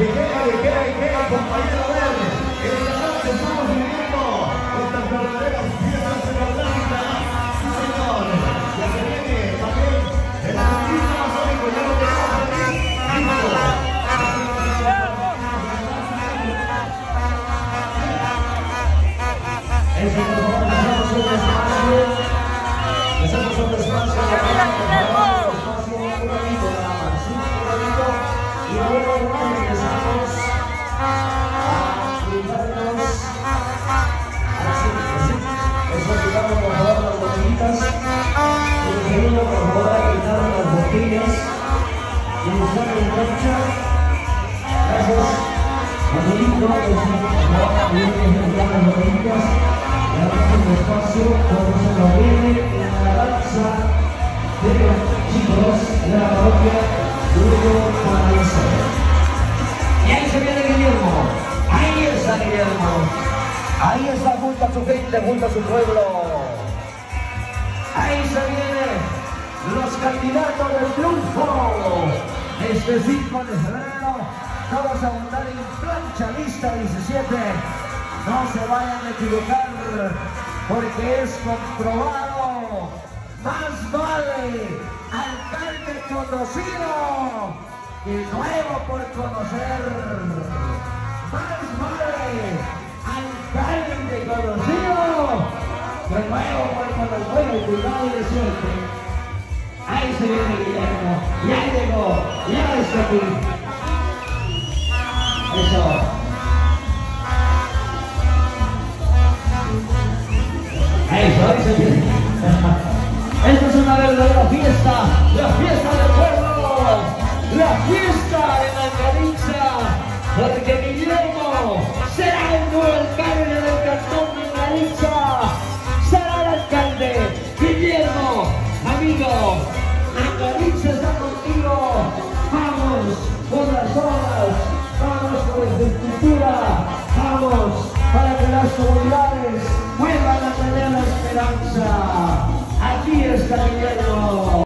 hey, hey, hey, compañero verde. Esta noche estamos viviendo estas verdaderas fiestas Blanca. Sí, señor. Ya se viene también el espíritu masónico, ya lo tenemos aquí. Eso, por favor, dejamos un espacio. Dejamos un espacio. Y en segundo, por favor, quitar las botellas. Y buscar concha. Gracias. Un espacio, de los chicos de la parroquia. Y ahí se viene Guillermo, ahí está Guillermo, ahí está junto a su gente, junto a su pueblo. Ahí se vienen los candidatos del triunfo. Este 5 de febrero, todos a votar en plancha lista 17. No se vayan a equivocar porque es comprobado. Más vale alcalde conocido que nuevo por conocer. Más vale alcalde conocido que nuevo por y. Ahí se viene Guillermo. Ya llegó. Ya está aquí. Eso. Eso, ahí se viene. Esta es una verdadera fiesta, la fiesta del pueblo, la fiesta de Mangaritza, porque esperanza. Aquí está Guillermo.